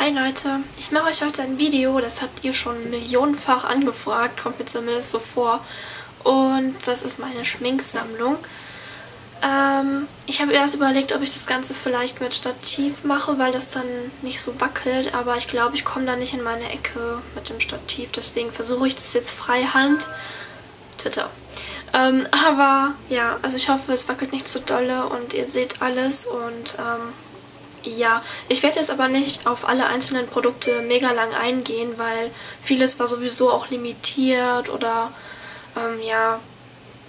Hi Leute, ich mache euch heute ein Video, das habt ihr schon millionenfach angefragt, kommt mir zumindest so vor. Und das ist meine Schminksammlung. Ähm, ich habe erst überlegt, ob ich das Ganze vielleicht mit Stativ mache, weil das dann nicht so wackelt. Aber ich glaube, ich komme da nicht in meine Ecke mit dem Stativ. Deswegen versuche ich das jetzt freihand. Twitter. Ähm, aber ja, also ich hoffe, es wackelt nicht zu dolle und ihr seht alles und ähm, ja, ich werde jetzt aber nicht auf alle einzelnen Produkte mega lang eingehen, weil vieles war sowieso auch limitiert oder ähm, ja,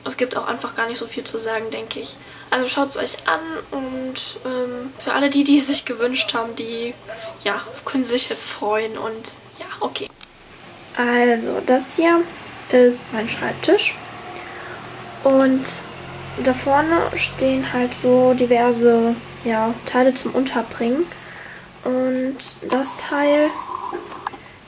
es gibt auch einfach gar nicht so viel zu sagen, denke ich. Also schaut es euch an und ähm, für alle die, die sich gewünscht haben, die ja, können sich jetzt freuen und ja, okay. Also das hier ist mein Schreibtisch und da vorne stehen halt so diverse ja, Teile zum Unterbringen. Und das Teil,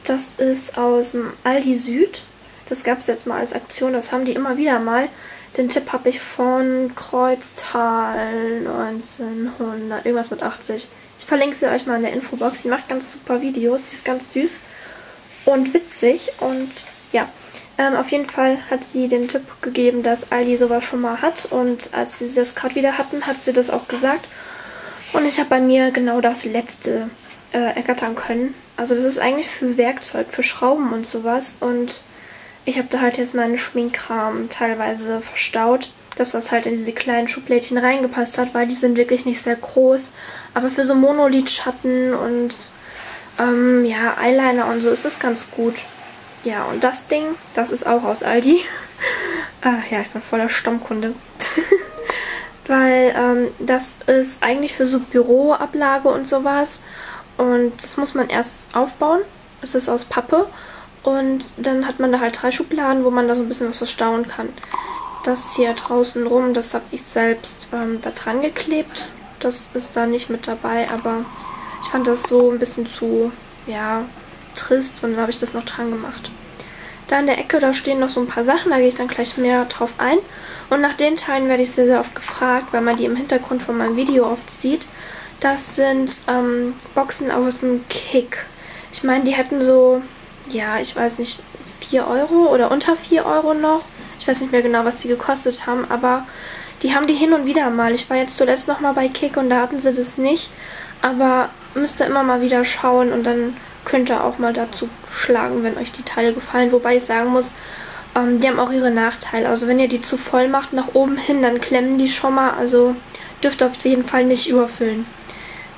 das ist aus dem Aldi Süd. Das gab es jetzt mal als Aktion, das haben die immer wieder mal. Den Tipp habe ich von Kreuztal 1900, irgendwas mit 80. Ich verlinke sie euch mal in der Infobox. Die macht ganz super Videos, die ist ganz süß und witzig. Und ja, ähm, auf jeden Fall hat sie den Tipp gegeben, dass Aldi sowas schon mal hat. Und als sie das gerade wieder hatten, hat sie das auch gesagt. Und ich habe bei mir genau das letzte äh, ergattern können. Also das ist eigentlich für Werkzeug, für Schrauben und sowas. Und ich habe da halt jetzt meinen Schminkkram teilweise verstaut. Das, was halt in diese kleinen Schublädchen reingepasst hat, weil die sind wirklich nicht sehr groß. Aber für so Monolidschatten und ähm, ja, Eyeliner und so ist das ganz gut. Ja, und das Ding, das ist auch aus Aldi. ah, ja, ich bin voller Stammkunde. weil ähm, das ist eigentlich für so Büroablage und sowas. Und das muss man erst aufbauen. Es ist aus Pappe. Und dann hat man da halt drei Schubladen, wo man da so ein bisschen was verstauen kann. Das hier draußen rum, das habe ich selbst ähm, da dran geklebt. Das ist da nicht mit dabei, aber ich fand das so ein bisschen zu, ja, trist und dann habe ich das noch dran gemacht. Da in der Ecke, da stehen noch so ein paar Sachen, da gehe ich dann gleich mehr drauf ein. Und nach den Teilen werde ich sehr, sehr oft gefragt, weil man die im Hintergrund von meinem Video oft sieht. Das sind ähm, Boxen aus dem Kick. Ich meine, die hätten so, ja, ich weiß nicht, 4 Euro oder unter 4 Euro noch. Ich weiß nicht mehr genau, was die gekostet haben, aber die haben die hin und wieder mal. Ich war jetzt zuletzt nochmal bei Kick und da hatten sie das nicht. Aber müsst ihr immer mal wieder schauen und dann könnt ihr auch mal dazu schlagen, wenn euch die Teile gefallen. Wobei ich sagen muss, ähm, die haben auch ihre Nachteile. Also wenn ihr die zu voll macht nach oben hin, dann klemmen die schon mal. Also dürft ihr auf jeden Fall nicht überfüllen.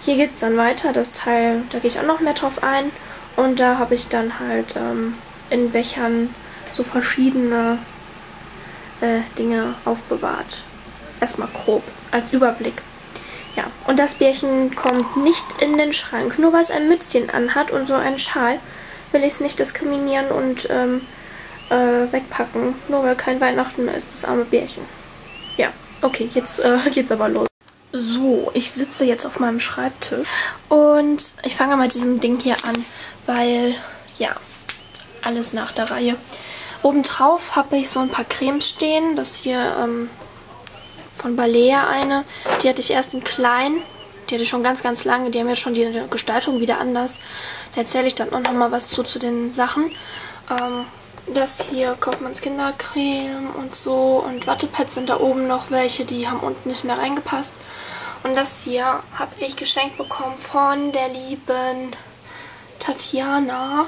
Hier geht es dann weiter. Das Teil, da gehe ich auch noch mehr drauf ein. Und da habe ich dann halt ähm, in Bechern so verschiedene äh, Dinge aufbewahrt. Erstmal grob, als Überblick. Ja, und das Bärchen kommt nicht in den Schrank. Nur weil es ein Mützchen anhat und so einen Schal, will ich es nicht diskriminieren und ähm, äh, wegpacken, nur weil kein Weihnachten mehr ist, das arme Bärchen. Ja, okay, jetzt äh, geht's aber los. So, ich sitze jetzt auf meinem Schreibtisch und ich fange mal diesem Ding hier an, weil, ja, alles nach der Reihe. Obendrauf habe ich so ein paar Cremes stehen. Das hier ähm, von Balea eine. Die hatte ich erst in klein. Die hatte ich schon ganz, ganz lange. Die haben jetzt schon die Gestaltung wieder anders. Da erzähle ich dann auch noch mal was zu, zu den Sachen. Ähm, das hier Kaufmanns Kindercreme und so. Und Wattepads sind da oben noch welche, die haben unten nicht mehr reingepasst. Und das hier habe ich geschenkt bekommen von der lieben Tatjana.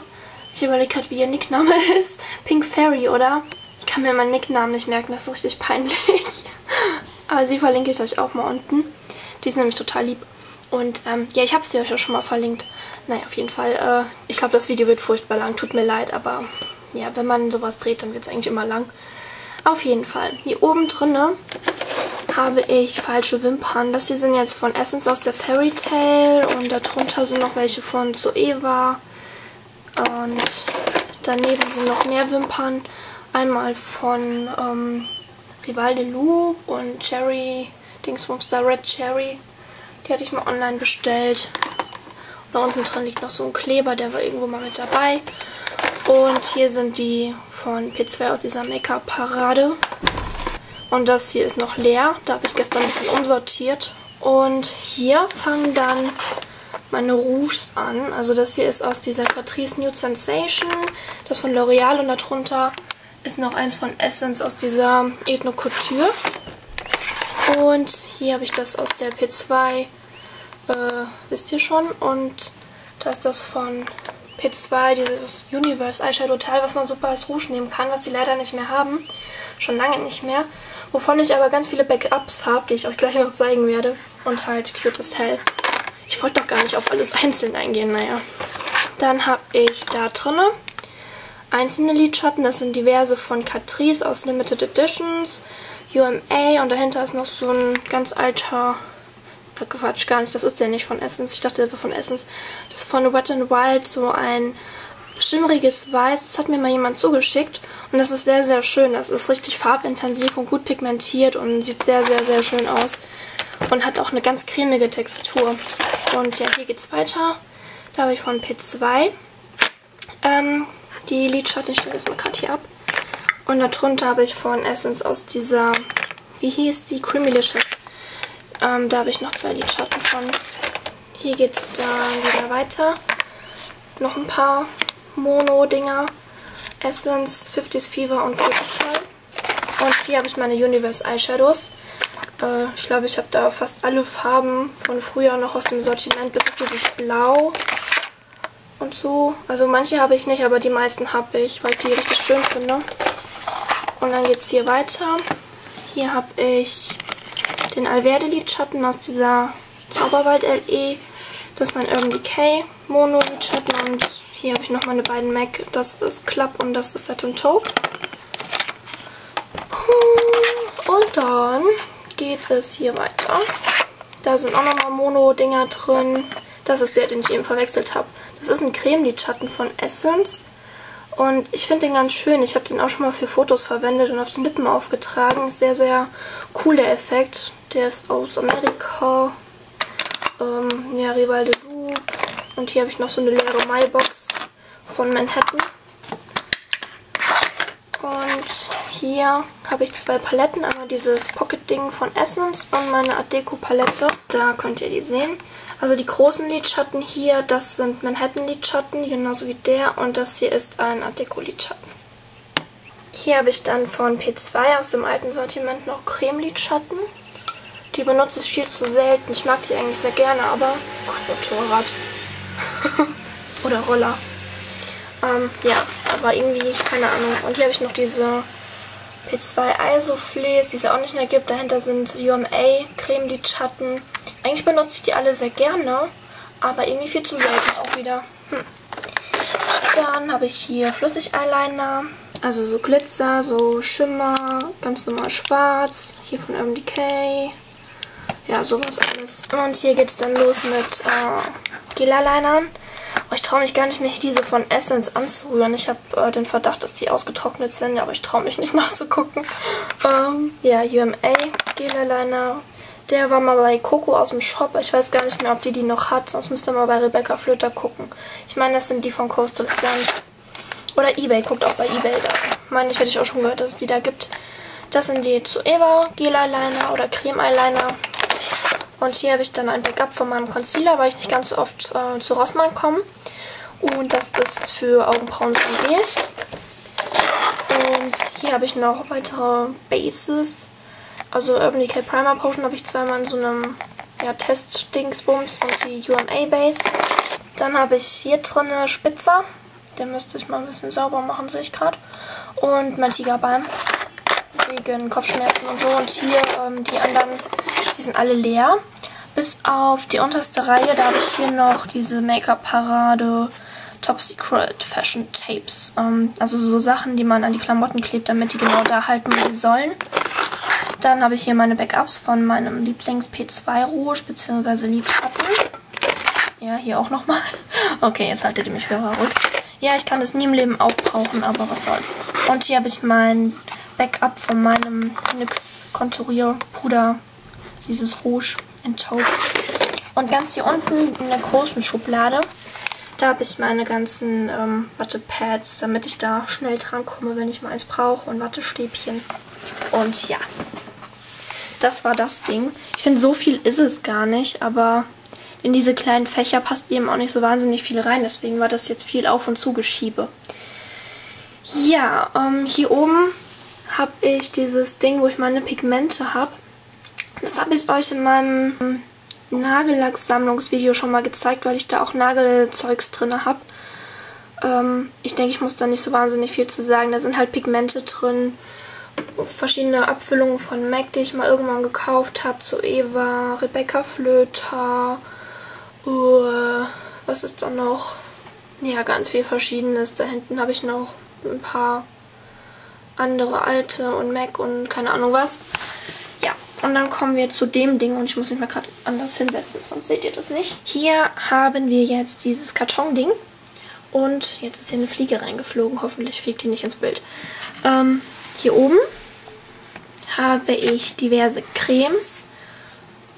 Ich überlege gerade, wie ihr Nickname ist. Pink Fairy, oder? Ich kann mir meinen Nicknamen nicht merken, das ist richtig peinlich. Aber sie verlinke ich euch auch mal unten. Die ist nämlich total lieb. Und ähm, ja, ich habe sie euch auch schon mal verlinkt. Naja, auf jeden Fall. Äh, ich glaube, das Video wird furchtbar lang. Tut mir leid, aber ja, wenn man sowas dreht, dann wird es eigentlich immer lang. Auf jeden Fall. Hier oben drinne habe ich falsche Wimpern. Das hier sind jetzt von Essence aus der Fairy Tale und darunter sind noch welche von Zoeva. Und daneben sind noch mehr Wimpern. Einmal von ähm, Rival de Loop und Cherry, Dingsbums Red Cherry. Die hatte ich mal online bestellt. Und da unten drin liegt noch so ein Kleber, der war irgendwo mal mit dabei. Und hier sind die von P2 aus dieser Make-up-Parade. Und das hier ist noch leer. Da habe ich gestern ein bisschen umsortiert. Und hier fangen dann meine Rouges an. Also das hier ist aus dieser Catrice Nude Sensation, das von L'Oreal und darunter ist noch eins von Essence aus dieser Ethno Couture. Und hier habe ich das aus der P2, äh, wisst ihr schon. Und da ist das von P2, dieses Universe Eyeshadow Teil, was man super als Rouge nehmen kann, was die leider nicht mehr haben. Schon lange nicht mehr. Wovon ich aber ganz viele Backups habe, die ich euch gleich noch zeigen werde. Und halt Cutest Hell. Ich wollte doch gar nicht auf alles einzeln eingehen, naja. Dann habe ich da drinne einzelne Lidschatten. Das sind diverse von Catrice aus Limited Editions, UMA und dahinter ist noch so ein ganz alter Quatsch, gar nicht, das ist der nicht von Essence. Ich dachte, der war von Essence. Das ist von Wet n Wild, so ein schimmeriges Weiß. Das hat mir mal jemand zugeschickt. Und das ist sehr, sehr schön. Das ist richtig farbintensiv und gut pigmentiert und sieht sehr, sehr, sehr schön aus. Und hat auch eine ganz cremige Textur. Und ja, hier geht's weiter. Da habe ich von P2 ähm, die Lidschatten. Ich stelle das mal gerade hier ab. Und darunter habe ich von Essence aus dieser, wie hieß die? Creamylicious. Ähm, da habe ich noch zwei Lidschatten von. Hier geht es dann wieder weiter. Noch ein paar Mono-Dinger. Essence, 50s Fever und Crystal. Und hier habe ich meine Universe Eyeshadows. Äh, ich glaube, ich habe da fast alle Farben von früher noch aus dem Sortiment, bis auf dieses Blau und so. Also manche habe ich nicht, aber die meisten habe ich, weil ich die richtig schön finde. Und dann geht es hier weiter. Hier habe ich den Alverde Lidschatten aus dieser Zauberwald LE. Das ist mein Urban Decay Mono Lidschatten und hier habe ich noch meine beiden MAC. Das ist Club und das ist Set and Taupe. Und dann geht es hier weiter. Da sind auch nochmal Mono-Dinger drin. Das ist der, den ich eben verwechselt habe. Das ist ein Creme-Lidschatten von Essence. Und ich finde den ganz schön. Ich habe den auch schon mal für Fotos verwendet und auf den Lippen aufgetragen. Ist sehr, sehr cooler Effekt. Der ist aus Amerika. Ähm, ja, Rival de Loup. Und hier habe ich noch so eine leere Mailbox von Manhattan. Und hier habe ich zwei Paletten. Einmal dieses Pocket-Ding von Essence und meine Art Deco-Palette. Da könnt ihr die sehen. Also die großen Lidschatten hier, das sind Manhattan-Lidschatten, genauso wie der. Und das hier ist ein Art Deco-Lidschatten. Hier habe ich dann von P2 aus dem alten Sortiment noch Creme-Lidschatten. Die benutze ich viel zu selten. Ich mag die eigentlich sehr gerne, aber Motorrad. Oder Roller. Ähm, ja, aber irgendwie, keine Ahnung. Und hier habe ich noch diese P2 Isoflees, die es auch nicht mehr gibt. Dahinter sind UMA Creme-Lidschatten. Eigentlich benutze ich die alle sehr gerne, aber irgendwie viel zu selten auch wieder. Hm. Dann habe ich hier Flüssig-Eyeliner, also so Glitzer, so Schimmer, ganz normal schwarz. Hier von Decay. Ja, sowas alles. Und hier geht es dann los mit äh, Gel-Eyelinern. Oh, ich traue mich gar nicht mehr, diese von Essence anzurühren. Ich habe äh, den Verdacht, dass die ausgetrocknet sind, aber ich traue mich nicht nachzugucken. Ähm, ja, UMA Gel-Eyeliner. Der war mal bei Coco aus dem Shop. Ich weiß gar nicht mehr, ob die die noch hat. Sonst müsst ihr mal bei Rebecca Flöter gucken. Ich meine, das sind die von Coastal Sand. Oder Ebay. Guckt auch bei Ebay da. Meine ich, hätte ich auch schon gehört, dass es die da gibt. Das sind die zu Eva Gel-Eyeliner oder Creme-Eyeliner. Und hier habe ich dann ein Backup von meinem Concealer, weil ich nicht ganz so oft äh, zu Rossmann komme. Und das ist für Augenbrauen von Gel. Und hier habe ich noch weitere Bases. Also Urban Decay Primer Potion habe ich zweimal in so einem ja, Test-Dingsbums und die UMA Base. Dann habe ich hier drin Spitzer. Den müsste ich mal ein bisschen sauber machen, sehe ich gerade. Und mein Tigerbalm. Wegen Kopfschmerzen und so. Und hier ähm, die anderen die sind alle leer. Bis auf die unterste Reihe, da habe ich hier noch diese Make-up-Parade Top Secret Fashion Tapes. Ähm, also so Sachen, die man an die Klamotten klebt, damit die genau da halten, wo sie sollen. Dann habe ich hier meine Backups von meinem Lieblings P2 Rouge bzw. Lidschatten. Ja, hier auch nochmal. Okay, jetzt haltet ihr mich für verrückt. Ja, ich kann das nie im Leben aufbrauchen, aber was soll's. Und hier habe ich mein Backup von meinem NYX Konturier Puder dieses Rouge in Taupe. Und ganz hier unten in der großen Schublade, da habe ich meine ganzen ähm, Wattepads, damit ich da schnell dran komme, wenn ich mal eins brauche. Und Wattestäbchen. Und ja, das war das Ding. Ich finde, so viel ist es gar nicht, aber in diese kleinen Fächer passt eben auch nicht so wahnsinnig viel rein. Deswegen war das jetzt viel auf und zu Geschiebe. Ja, ähm, hier oben habe ich dieses Ding, wo ich meine Pigmente habe. Das habe ich euch in meinem Nagellack-Sammlungsvideo schon mal gezeigt, weil ich da auch Nagelzeugs drin habe. Ähm, ich denke, ich muss da nicht so wahnsinnig viel zu sagen. Da sind halt Pigmente drin, verschiedene Abfüllungen von MAC, die ich mal irgendwann gekauft habe, zu Eva, Rebecca Flöter, uh, was ist da noch? Ja, ganz viel Verschiedenes. Da hinten habe ich noch ein paar andere alte und MAC und keine Ahnung was. Und dann kommen wir zu dem Ding und ich muss mich mal gerade anders hinsetzen, sonst seht ihr das nicht. Hier haben wir jetzt dieses Karton-Ding und jetzt ist hier eine Fliege reingeflogen. Hoffentlich fliegt die nicht ins Bild. Ähm, hier oben habe ich diverse Cremes.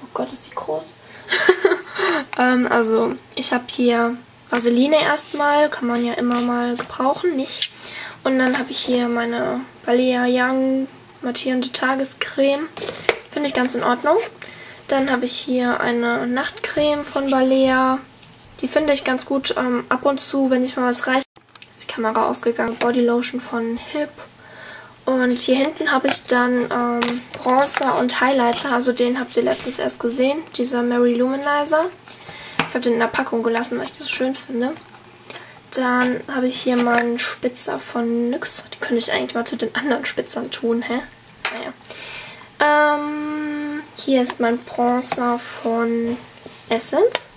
Oh Gott, ist die groß. ähm, also ich habe hier Vaseline erstmal, kann man ja immer mal gebrauchen, nicht? Und dann habe ich hier meine Balea Young mattierende Tagescreme. Finde ich ganz in Ordnung. Dann habe ich hier eine Nachtcreme von Balea. Die finde ich ganz gut ähm, ab und zu, wenn ich mal was reiche. Ist die Kamera ausgegangen. Bodylotion von Hip. Und hier hinten habe ich dann ähm, Bronzer und Highlighter. Also den habt ihr letztens erst gesehen. Dieser Mary Luminizer. Ich habe den in der Packung gelassen, weil ich das so schön finde. Dann habe ich hier meinen Spitzer von NYX. Die könnte ich eigentlich mal zu den anderen Spitzern tun, hä? Naja. Ähm, hier ist mein Bronzer von Essence.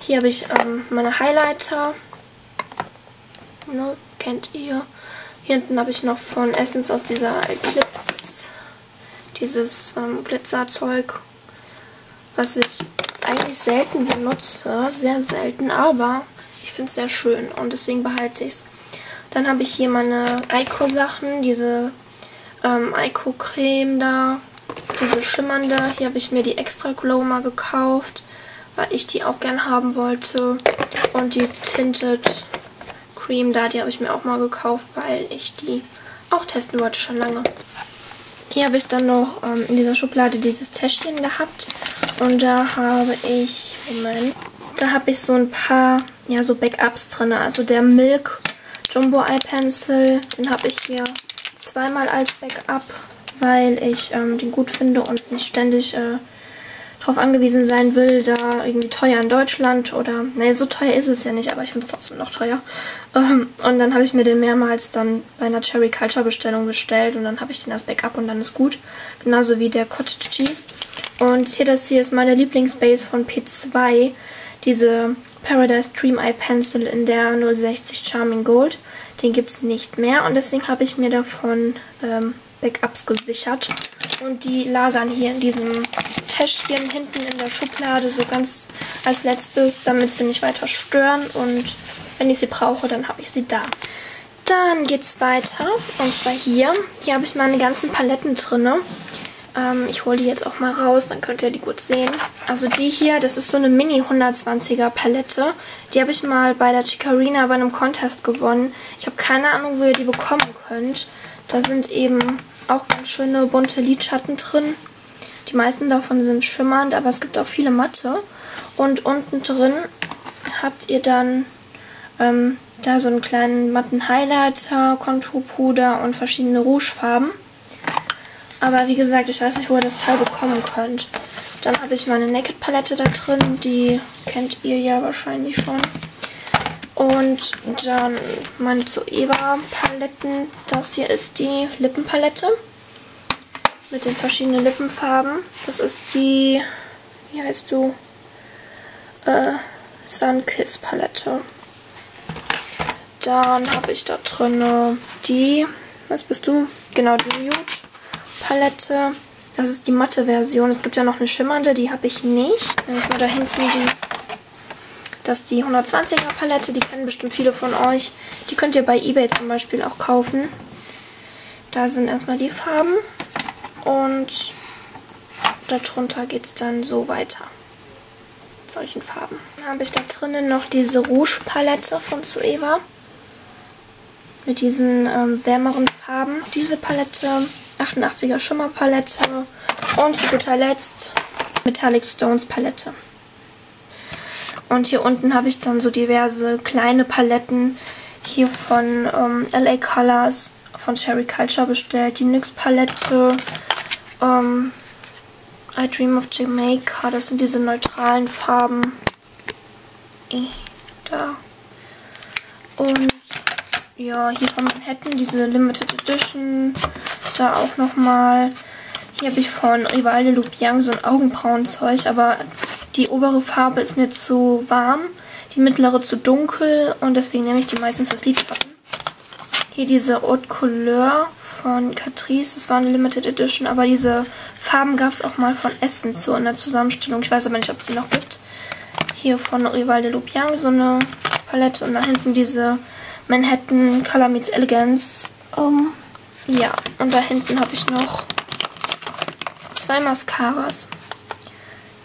Hier habe ich ähm, meine Highlighter. Ne, kennt ihr. Hier hinten habe ich noch von Essence aus dieser Eclipse dieses ähm, Glitzerzeug, was ich eigentlich selten benutze, sehr selten, aber ich finde es sehr schön und deswegen behalte ich es. Dann habe ich hier meine Eiko-Sachen, diese ähm, Eiko-Creme da, diese schimmernde. Hier habe ich mir die Extra Glow mal gekauft, weil ich die auch gern haben wollte. Und die Tinted Cream da, die habe ich mir auch mal gekauft, weil ich die auch testen wollte schon lange. Hier habe ich dann noch ähm, in dieser Schublade dieses Täschchen gehabt. Und da habe ich, Moment, da habe ich so ein paar, ja, so Backups drin. Also der Milk Jumbo Eye Pencil, den habe ich hier zweimal als Backup, weil ich ähm, den gut finde und nicht ständig äh, darauf angewiesen sein will, da irgendwie teuer in Deutschland oder, naja, so teuer ist es ja nicht, aber ich finde es trotzdem noch teuer. Ähm, und dann habe ich mir den mehrmals dann bei einer Cherry Culture Bestellung bestellt und dann habe ich den als Backup und dann ist gut. Genauso wie der Cottage Cheese. Und hier, das hier ist meine Lieblingsbase von P2, diese Paradise Dream Eye Pencil in der 060 Charming Gold. Den gibt es nicht mehr und deswegen habe ich mir davon ähm, Backups gesichert. Und die lagern hier in diesem Täschchen hinten in der Schublade so ganz als letztes, damit sie nicht weiter stören. Und wenn ich sie brauche, dann habe ich sie da. Dann geht's weiter. Und zwar hier. Hier habe ich meine ganzen Paletten drin. Ähm, ich hole die jetzt auch mal raus, dann könnt ihr die gut sehen. Also die hier, das ist so eine Mini 120er Palette. Die habe ich mal bei der Chicarina bei einem Contest gewonnen. Ich habe keine Ahnung, wo ihr die bekommen könnt. Da sind eben auch ganz schöne bunte Lidschatten drin. Die meisten davon sind schimmernd, aber es gibt auch viele matte. Und unten drin habt ihr dann ähm, da so einen kleinen matten Highlighter, Konturpuder und verschiedene Rougefarben. Aber wie gesagt, ich weiß nicht, wo ihr das Teil bekommen könnt. Dann habe ich meine Naked Palette da drin, die kennt ihr ja wahrscheinlich schon. Und dann meine Zoeva Paletten. Das hier ist die Lippenpalette mit den verschiedenen Lippenfarben. Das ist die, wie heißt du? Äh, Sunkiss Palette. Dann habe ich da drin die, was bist du? Genau, die Nude Palette. Das ist die matte Version. Es gibt ja noch eine schimmernde, die habe ich nicht. Nämlich nur da hinten die, das ist die 120er Palette. Die kennen bestimmt viele von euch. Die könnt ihr bei Ebay zum Beispiel auch kaufen. Da sind erstmal die Farben. Und darunter geht es dann so weiter. Mit solchen Farben. Dann habe ich da drinnen noch diese Rouge Palette von Zoeva. Mit diesen ähm, wärmeren Farben. Diese Palette, 88er Schimmer Palette. Und zu guter Letzt Metallic Stones Palette. Und hier unten habe ich dann so diverse kleine Paletten hier von ähm, LA Colors von Cherry Culture bestellt. Die NYX Palette. Ähm, I Dream of Jamaica. Das sind diese neutralen Farben. Da. Und ja, hier von Manhattan diese Limited Edition. Da auch nochmal. Hier habe ich von Rival de Lupiang so ein Augenbrauenzeug, aber die obere Farbe ist mir zu warm, die mittlere zu dunkel und deswegen nehme ich die meistens als Lidschatten. Hier diese Haute Couleur von Catrice, das war eine Limited Edition, aber diese Farben gab es auch mal von Essence so in der Zusammenstellung. Ich weiß aber nicht, ob es sie noch gibt. Hier von Rival de Lupiang so eine Palette und da hinten diese Manhattan Color Meets Elegance. Um, ja, und da hinten habe ich noch zwei Mascaras,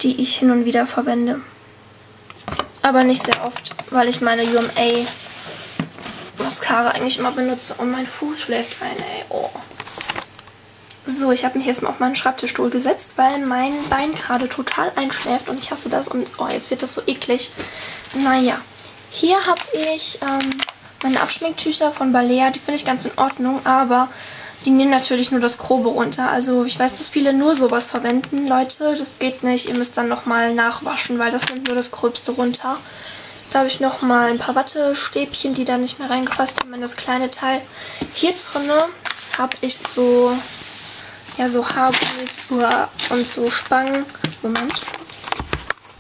die ich hin und wieder verwende. Aber nicht sehr oft, weil ich meine UMA Mascara eigentlich immer benutze. Und mein Fuß schläft ein, ey. Oh. So, ich habe mich jetzt mal auf meinen Schreibtischstuhl gesetzt, weil mein Bein gerade total einschläft und ich hasse das. Und oh, jetzt wird das so eklig. Naja, hier habe ich ähm, meine Abschminktücher von Balea. Die finde ich ganz in Ordnung, aber die nehmen natürlich nur das Grobe runter. Also ich weiß, dass viele nur sowas verwenden. Leute, das geht nicht. Ihr müsst dann nochmal nachwaschen, weil das nimmt nur das Gröbste runter. Da habe ich nochmal ein paar Wattestäbchen, die da nicht mehr reingefasst haben in das kleine Teil. Hier drinne habe ich so, ja, so Haargummis und so Spangen. Moment.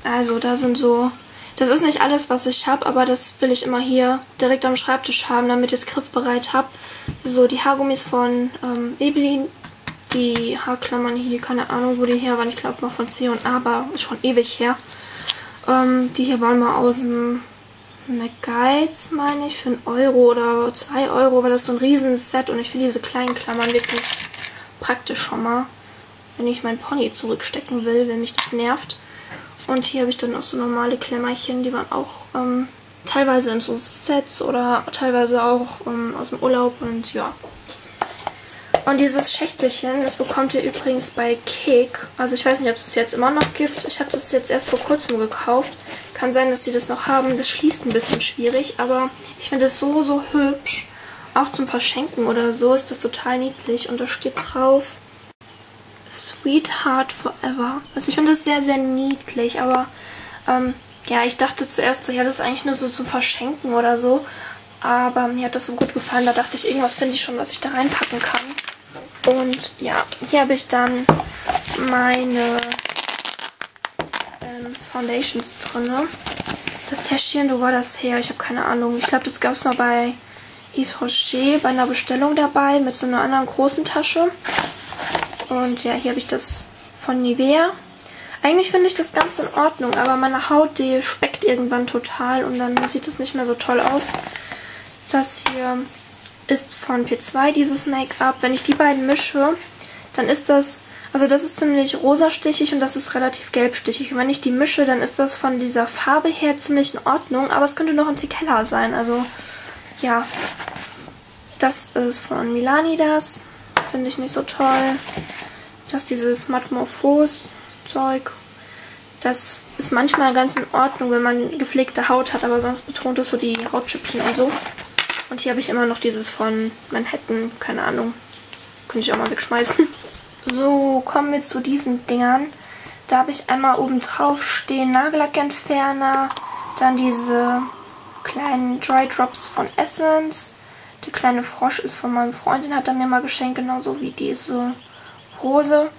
Also da sind so, das ist nicht alles, was ich habe, aber das will ich immer hier direkt am Schreibtisch haben, damit ich es griffbereit habe. So die Haargummis von ähm, Ebelin, die Haarklammern hier, keine Ahnung, wo die her waren. Ich glaube mal von C und A, aber ist schon ewig her. Ähm, die hier waren mal aus dem McGuides, meine ich, für einen Euro oder zwei Euro, weil das so ein riesen Set und ich finde diese kleinen Klammern wirklich praktisch schon mal, wenn ich mein Pony zurückstecken will, wenn mich das nervt. Und hier habe ich dann auch so normale Klemmerchen, die waren auch ähm, teilweise in so Sets oder teilweise auch ähm, aus dem Urlaub und ja. Und dieses Schächtelchen, das bekommt ihr übrigens bei Kick. Also ich weiß nicht, ob es das jetzt immer noch gibt. Ich habe das jetzt erst vor kurzem gekauft. Kann sein, dass die das noch haben. Das schließt ein bisschen schwierig, aber ich finde es so, so hübsch. Auch zum Verschenken oder so ist das total niedlich. Und da steht drauf Sweetheart Forever. Also ich finde das sehr, sehr niedlich, aber ähm, ja, ich dachte zuerst so, ja, das ist eigentlich nur so zum Verschenken oder so. Aber mir hat das so gut gefallen. Da dachte ich, irgendwas finde ich schon, was ich da reinpacken kann. Und ja, hier habe ich dann meine ähm, Foundations drin. Das Täschchen, wo war das her? Ich habe keine Ahnung. Ich glaube, das gab es mal bei Yves Rocher bei einer Bestellung dabei mit so einer anderen großen Tasche. Und ja, hier habe ich das von Nivea. Eigentlich finde ich das ganz in Ordnung, aber meine Haut, die speckt irgendwann total und dann sieht es nicht mehr so toll aus. Das hier ist von P2 dieses Make-up. Wenn ich die beiden mische, dann ist das, also das ist ziemlich rosastichig und das ist relativ gelbstichig. Und wenn ich die mische, dann ist das von dieser Farbe her ziemlich in Ordnung, aber es könnte noch ein Tick heller sein. Also ja, das ist von Milani das. Finde ich nicht so toll. Das ist dieses Matmorphose-Zeug. Das ist manchmal ganz in Ordnung, wenn man gepflegte Haut hat, aber sonst betont es so die Hautschüppchen und so. Und hier habe ich immer noch dieses von Manhattan, keine Ahnung. Könnte ich auch mal wegschmeißen. So, kommen wir zu diesen Dingern. Da habe ich einmal oben drauf stehen Nagellackentferner, dann diese kleinen Dry Drops von Essence. Der kleine Frosch ist von meinem Freund, den hat er mir mal geschenkt, genauso wie diese Rose.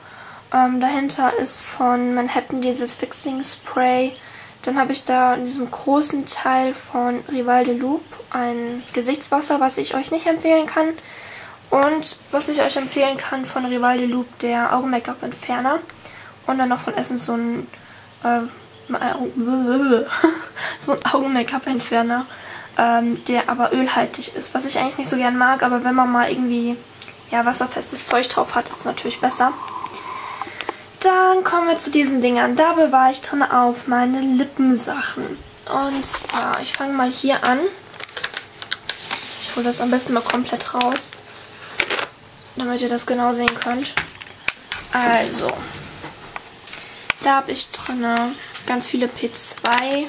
Ähm, dahinter ist von Manhattan dieses Fixing Spray. Dann habe ich da in diesem großen Teil von Rival de Loop ein Gesichtswasser, was ich euch nicht empfehlen kann. Und was ich euch empfehlen kann von Rival de Loop, der Augen-Make-up-Entferner. Und dann noch von Essence so ein, äh, so ein Augen-Make-up-Entferner, ähm, der aber ölhaltig ist. Was ich eigentlich nicht so gern mag, aber wenn man mal irgendwie ja, wasserfestes Zeug drauf hat, ist es natürlich besser. Dann kommen wir zu diesen Dingern. Da bewahre ich drin auf meine Lippensachen. Und zwar, ich fange mal hier an. Ich hole das am besten mal komplett raus, damit ihr das genau sehen könnt. Also, da habe ich drin ganz viele P2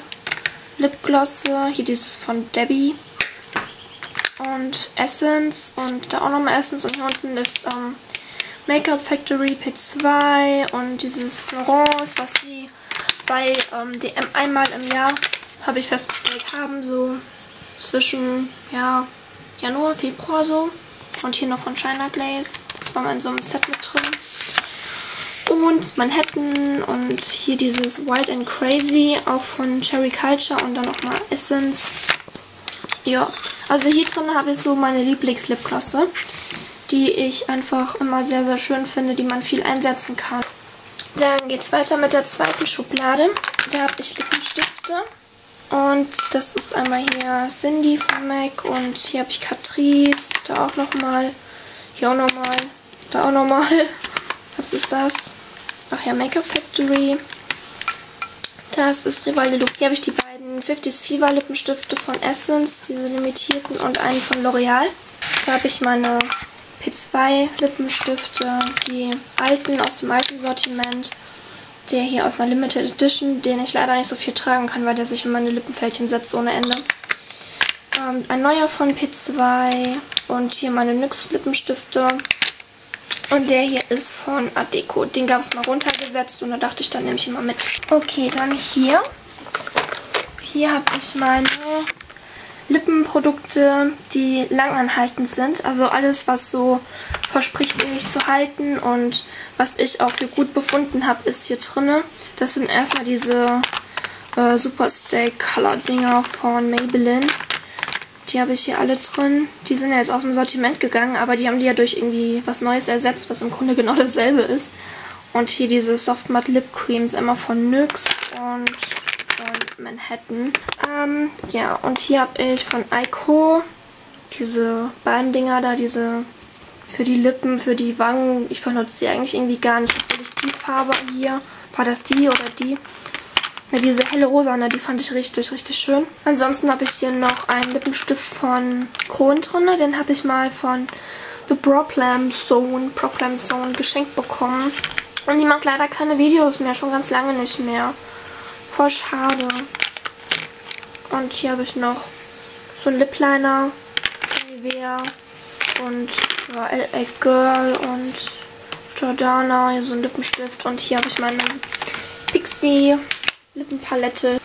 Lipglosse. Hier dieses von Debbie. Und Essence. Und da auch nochmal Essence. Und hier unten ist ähm, Make-up Factory P2. Und dieses Florence, was die bei ähm, DM einmal im Jahr, habe ich festgestellt, haben. So zwischen, ja, Januar, Februar so. Und hier noch von China Glaze. Das war mal in so einem Set mit drin. Und Manhattan und hier dieses Wild and Crazy, auch von Cherry Culture und dann nochmal Essence. Ja, also hier drin habe ich so meine Lieblingslipglosse, die ich einfach immer sehr, sehr schön finde, die man viel einsetzen kann. Dann geht es weiter mit der zweiten Schublade. Da habe ich Lippenstifte. Und das ist einmal hier Cindy von MAC und hier habe ich Catrice, da auch nochmal, hier auch nochmal, da auch nochmal. Was ist das? Ach ja, Make-up Factory. Das ist Rival de Look. Hier habe ich die beiden 50s Fever Lippenstifte von Essence, diese limitierten und einen von L'Oreal. Da habe ich meine P2 Lippenstifte, die alten aus dem alten Sortiment der hier aus einer Limited Edition, den ich leider nicht so viel tragen kann, weil der sich in meine Lippenfältchen setzt ohne Ende. Ähm, ein neuer von P2 und hier meine NYX Lippenstifte. Und der hier ist von Adeco. Den gab es mal runtergesetzt und da dachte ich, dann nehme ich ihn mal mit. Okay, dann hier. Hier habe ich meine Lippenprodukte, die langanhaltend sind. Also alles, was so verspricht, ewig zu halten. Und was ich auch für gut befunden habe, ist hier drinne. Das sind erstmal diese äh, Super Stay Color Dinger von Maybelline. Die habe ich hier alle drin. Die sind ja jetzt aus dem Sortiment gegangen, aber die haben die ja durch irgendwie was Neues ersetzt, was im Grunde genau dasselbe ist. Und hier diese Soft Matte Lip Creams, immer von NYX und von Manhattan. Ähm, ja, und hier habe ich von Ico diese Balmdinger da, diese für die Lippen, für die Wangen. Ich benutze die eigentlich irgendwie gar nicht, obwohl ich die Farbe hier, war das die oder die? Ja, diese helle rosa, ne, die fand ich richtig, richtig schön. Ansonsten habe ich hier noch einen Lippenstift von Kron drin. Den habe ich mal von The Problem Zone, Problem Zone geschenkt bekommen. Und die macht leider keine Videos mehr, schon ganz lange nicht mehr. Voll schade. Und hier habe ich noch so einen Lip Liner Nivea und LA Girl und Jordana, hier so ein Lippenstift. Und hier habe ich meine Pixie Lippenpalette.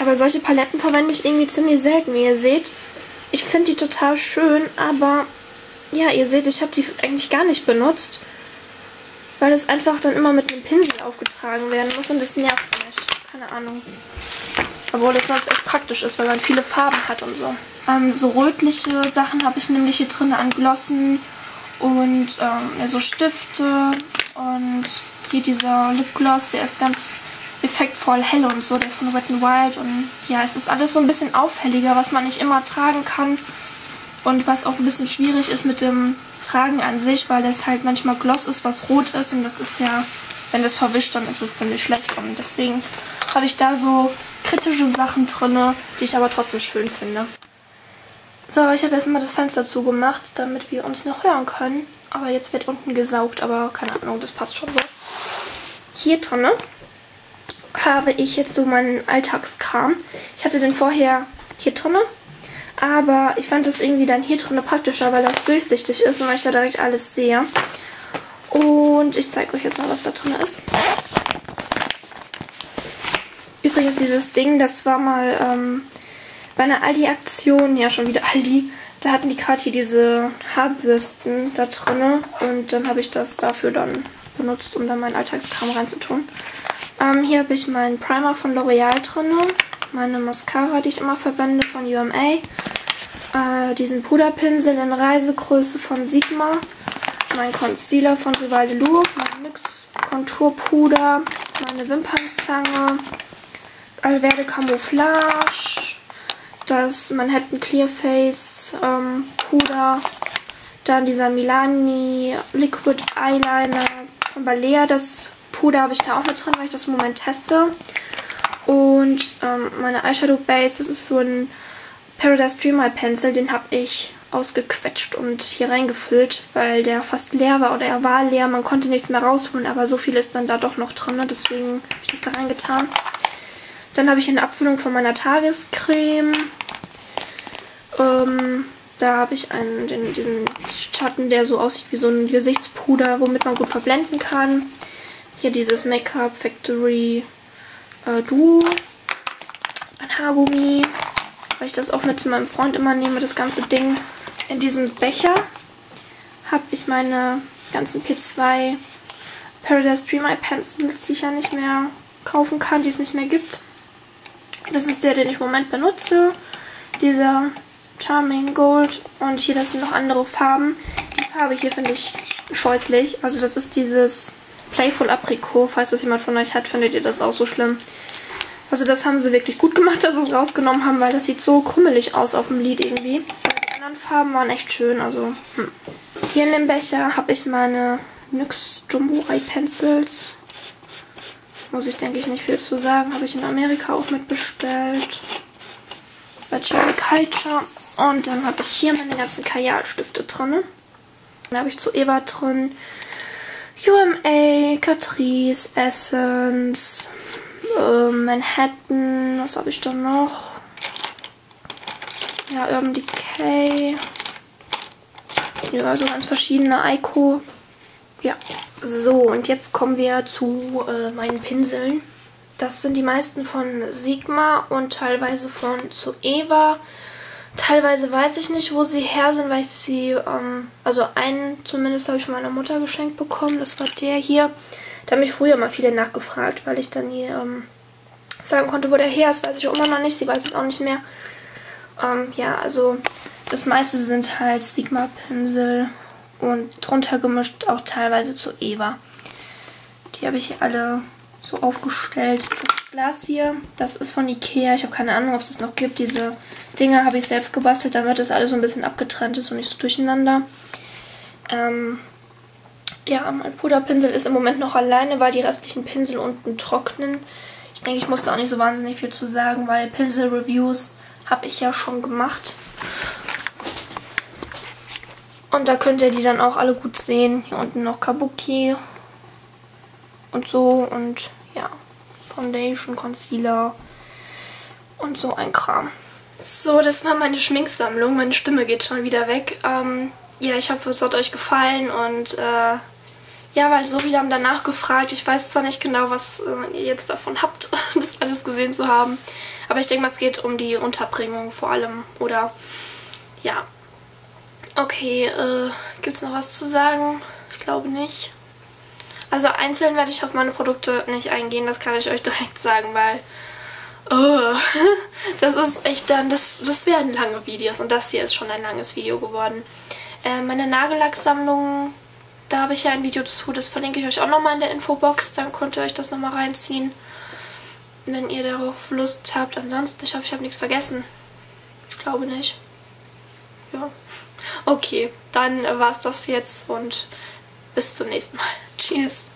Aber solche Paletten verwende ich irgendwie ziemlich selten, wie ihr seht. Ich finde die total schön, aber ja, ihr seht, ich habe die eigentlich gar nicht benutzt. Weil es einfach dann immer mit einem Pinsel aufgetragen werden muss und das nervt mich. Keine Ahnung. Obwohl das sonst echt praktisch ist, weil man viele Farben hat und so. Ähm, so rötliche Sachen habe ich nämlich hier drin an Glossen und ähm, so Stifte und hier dieser Lipgloss, der ist ganz effektvoll hell und so, der ist von Wet n Wild und ja, es ist alles so ein bisschen auffälliger, was man nicht immer tragen kann. Und was auch ein bisschen schwierig ist mit dem Tragen an sich, weil das halt manchmal Gloss ist, was rot ist. Und das ist ja, wenn das verwischt, dann ist es ziemlich schlecht. Und deswegen habe ich da so kritische Sachen drin, die ich aber trotzdem schön finde. So, ich habe erstmal das Fenster zugemacht, damit wir uns noch hören können. Aber jetzt wird unten gesaugt, aber keine Ahnung, das passt schon so. Hier drin habe ich jetzt so meinen Alltagskram. Ich hatte den vorher hier drin, aber ich fand das irgendwie dann hier drin praktischer, weil das durchsichtig ist und weil ich da direkt alles sehe. Und ich zeige euch jetzt mal, was da drin ist. Übrigens, dieses Ding, das war mal ähm, bei einer Aldi-Aktion, ja schon wieder Aldi, da hatten die gerade hier diese Haarbürsten da drin und dann habe ich das dafür dann benutzt, um dann meinen Alltagskram reinzutun. Ähm, hier habe ich meinen Primer von L'Oreal drin, meine Mascara, die ich immer verwende von UMA, äh, diesen Puderpinsel in Reisegröße von Sigma, mein Concealer von Rival de Louvre, mein NYX Konturpuder, meine Wimpernzange, Alverde Camouflage, das Manhattan Clear Face ähm, Puder, dann dieser Milani Liquid Eyeliner von Balea, das Puder habe ich da auch mit drin, weil ich das im Moment teste. Und ähm, meine Eyeshadow Base, das ist so ein Paradise Dream Eye Pencil, den habe ich ausgequetscht und hier reingefüllt, weil der fast leer war oder er war leer. Man konnte nichts mehr rausholen, aber so viel ist dann da doch noch drin, deswegen habe ich das da reingetan. Dann habe ich eine Abfüllung von meiner Tagescreme. Ähm, da habe ich einen, den, diesen Schatten, der so aussieht wie so ein Gesichtspuder, womit man gut verblenden kann. Hier dieses Make-up Factory äh, Duo. Ein Haargummi. Weil ich das auch mit zu meinem Freund immer nehme, das ganze Ding. In diesem Becher habe ich meine ganzen P2 Paradise Dream Eye Pencils, die ich ja nicht mehr kaufen kann, die es nicht mehr gibt. Das ist der, den ich im Moment benutze. Dieser Charming Gold. Und hier, das sind noch andere Farben. Die Farbe hier finde ich scheußlich. Also das ist dieses Playful Apricot. Falls das jemand von euch hat, findet ihr das auch so schlimm. Also das haben sie wirklich gut gemacht, dass sie es rausgenommen haben, weil das sieht so krümmelig aus auf dem Lid irgendwie. Die anderen Farben waren echt schön. Also hm. Hier in dem Becher habe ich meine NYX Jumbo Eye Pencils. Muss ich, denke ich, nicht viel zu sagen. Habe ich in Amerika auch mitbestellt. Bei Cherry Culture. Und dann habe ich hier meine ganzen Kajalstifte drin. Dann habe ich zu Eva drin UMA, Catrice, Essence, äh, Manhattan. Was habe ich da noch? Ja, Urban Decay. Ja, also ganz verschiedene Eiko. Ja, so und jetzt kommen wir zu äh, meinen Pinseln. Das sind die meisten von Sigma und teilweise von zu Eva. Teilweise weiß ich nicht, wo sie her sind, weil ich sie, ähm, also einen zumindest habe ich von meiner Mutter geschenkt bekommen. Das war der hier. Da haben mich früher mal viele nachgefragt, weil ich dann nie ähm, sagen konnte, wo der her ist. Weiß ich auch immer noch nicht. Sie weiß es auch nicht mehr. Ähm, ja, also das meiste sind halt Sigma-Pinsel und drunter gemischt auch teilweise zu Eva. Die habe ich hier alle so aufgestellt. Das Glas hier, das ist von Ikea. Ich habe keine Ahnung, ob es das noch gibt. Diese Dinge habe ich selbst gebastelt, damit das alles so ein bisschen abgetrennt ist und nicht so durcheinander. Ähm, ja, mein Puderpinsel ist im Moment noch alleine, weil die restlichen Pinsel unten trocknen. Ich denke, ich muss da auch nicht so wahnsinnig viel zu sagen, weil Pinsel-Reviews habe ich ja schon gemacht. Und da könnt ihr die dann auch alle gut sehen. Hier unten noch Kabuki und so und ja, Foundation, Concealer und so ein Kram. So, das war meine Schminksammlung. Meine Stimme geht schon wieder weg. Ähm, ja, ich hoffe, es hat euch gefallen und äh, ja, weil so viele haben danach gefragt. Ich weiß zwar nicht genau, was äh, ihr jetzt davon habt, das alles gesehen zu haben, aber ich denke mal, es geht um die Unterbringung vor allem oder ja. Okay, äh, gibt es noch was zu sagen? Ich glaube nicht. Also einzeln werde ich auf meine Produkte nicht eingehen, das kann ich euch direkt sagen, weil oh, das ist echt dann, das, das werden lange Videos und das hier ist schon ein langes Video geworden. Äh, meine Nagellacksammlung, da habe ich ja ein Video zu, das verlinke ich euch auch nochmal in der Infobox, dann könnt ihr euch das nochmal reinziehen, wenn ihr darauf Lust habt. Ansonsten, ich hoffe, ich habe nichts vergessen. Ich glaube nicht. Ja. Okay, dann war es das jetzt und bis zum nächsten Mal. Tschüss.